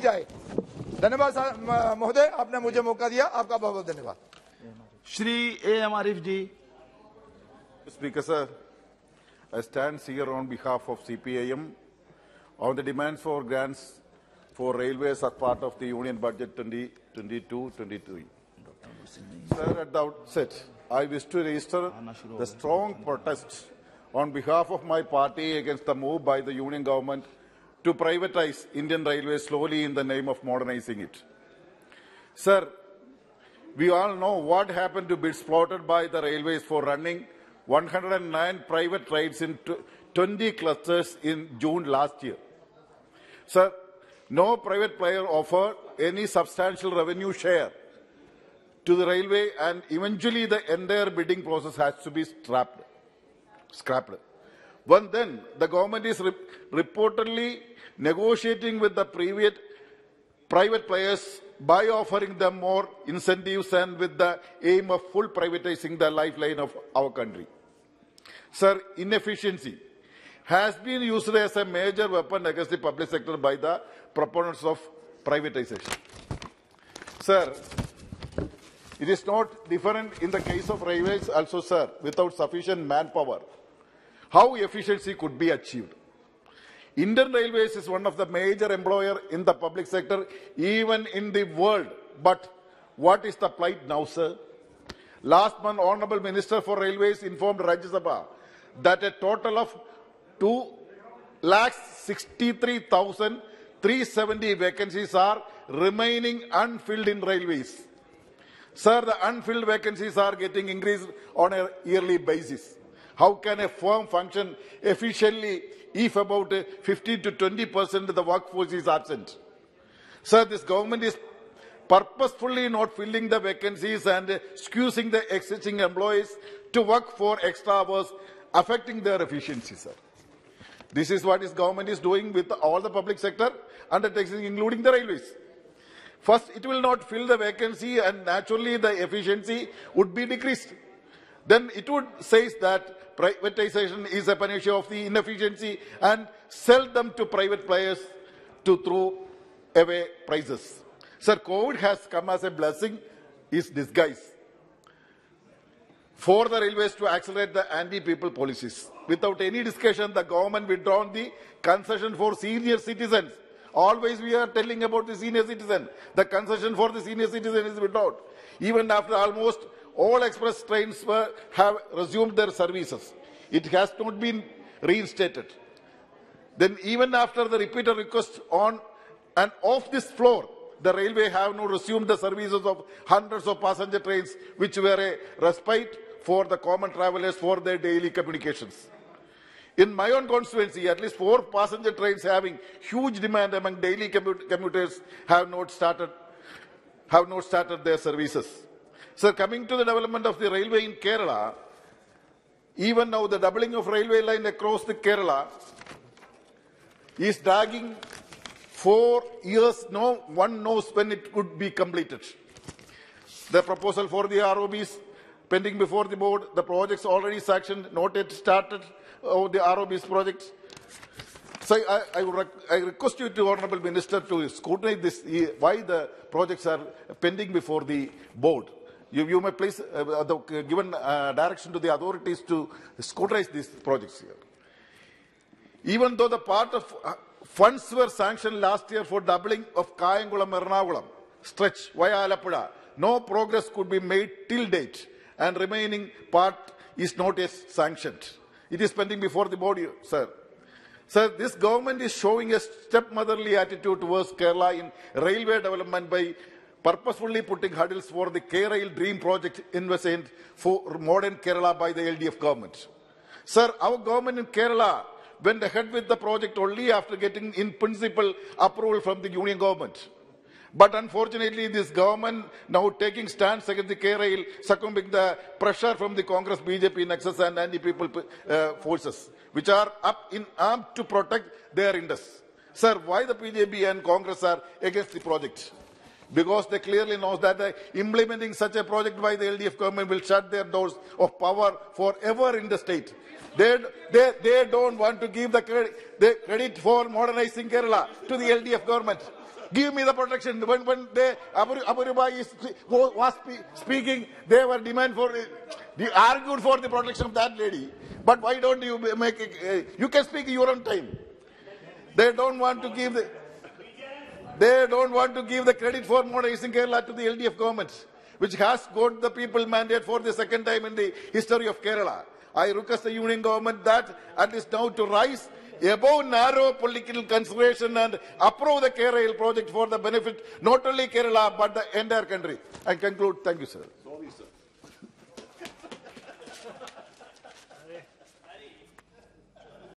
की जाए। धन्यवाद महोदय आपने मुझे मौका दिया। आपका बहुत बहुत धन्यवाद। Shri A M Arif ji. Speaker sir I stand here on behalf of C P I M on the demand for grants for railway part of the union budget twenty twenty two twenty three sir at the outset I wish to register the strong protest on behalf of my party against the move by the union government to privatize Indian Railways slowly in the name of modernizing it. Sir, we all know what happened to bids plotted by the railways for running 109 private trains in 20 clusters in June last year. Sir, no private player offered any substantial revenue share to the railway and eventually the entire bidding process has to be scrapped. scrapped. When then the government is re- reportedly negotiating with the private private players by offering them more incentives and with the aim of full privatizing the lifeline of our country. Sir, inefficiency has been used as a major weapon against the public sector by the proponents of privatization. Sir, it is not different in the case of railways also, sir, without sufficient manpower. How efficiency could be achieved? Indian Railways is one of the major employer in the public sector, even in the world. But what is the plight now, sir? Last month, Honorable Minister for Railways informed Rajya Sabha that a total of 2 lakhs 63,370 vacancies are remaining unfilled in railways. Sir, the unfilled vacancies are getting increased on a yearly basis. How can a firm function efficiently if about uh, 15 to 20 percent of the workforce is absent? Sir, this government is purposefully not filling the vacancies and squeezing the existing employees to work for extra hours, affecting their efficiency, sir. This is what this government is doing with all the public sector undertakings, including the railways. First, it will not fill the vacancy and naturally the efficiency would be decreased. Then it would say that privatization is a panacea of the inefficiency and sell them to private players to throw away prices. Sir, COVID has come as a blessing, is disguise for the railways to accelerate the anti-people policies. Without any discussion, the government withdrawn the concession for senior citizens. Always we are telling about the senior citizen. The concession for the senior citizen is withdrawn. Even after almost all express trains were, have resumed their services. It has not been reinstated. Then even after the repeated request on and off this floor, the railway have now resumed the services of hundreds of passenger trains, which were a respite for the common travelers for their daily communications. In my own constituency, at least four passenger trains having huge demand among daily commut- commuters have not started have not started their services. So coming to the development of the railway in Kerala, even now the doubling of railway line across the Kerala is dragging four years. No one knows when it could be completed. The proposal for the ROBs pending before the board, the projects already sanctioned, not yet started, oh, the ROBs projects. So I, I, I request you to Honorable Minister to scrutinize this, why the projects are pending before the board. You, you may please uh, the, given uh, direction to the authorities to scrutinize these projects here. Even though the part of uh, funds were sanctioned last year for doubling of Kayamkulam Ernakulam stretch via Alappuzha, no progress could be made till date, and remaining part is not yet sanctioned. It is pending before the body, sir. Sir, this government is showing a stepmotherly attitude towards Kerala in railway development by purposefully putting hurdles for the K-Rail Dream project envisioned for modern Kerala by the LDF government. Sir, our government in Kerala went ahead with the project only after getting in principle approval from the union government. But unfortunately, this government now taking stance against the K-Rail, succumbing the pressure from the Congress, BJP, Nexus and anti-people uh, forces, which are up in arms to protect their interests. Sir, why the BJP and Congress are against the project? Because they clearly know that uh, implementing such a project by the LDF government will shut their doors of power forever in the state. They, they, they don't want to give the credit, the credit for modernizing Kerala to the LDF government. Give me the protection. When, when they, Abu, Abu is, was speaking, they were demand for, they argued for the protection of that lady. But why don't you make, a, you can speak your own time. They don't want to give the, they don't want to give the credit for modernizing Kerala to the LDF government, which has got the people mandate for the second time in the history of Kerala. I request the union government that at least now to rise above narrow political consideration and approve the Kerala project for the benefit not only Kerala but the entire country. I conclude. Thank you, sir.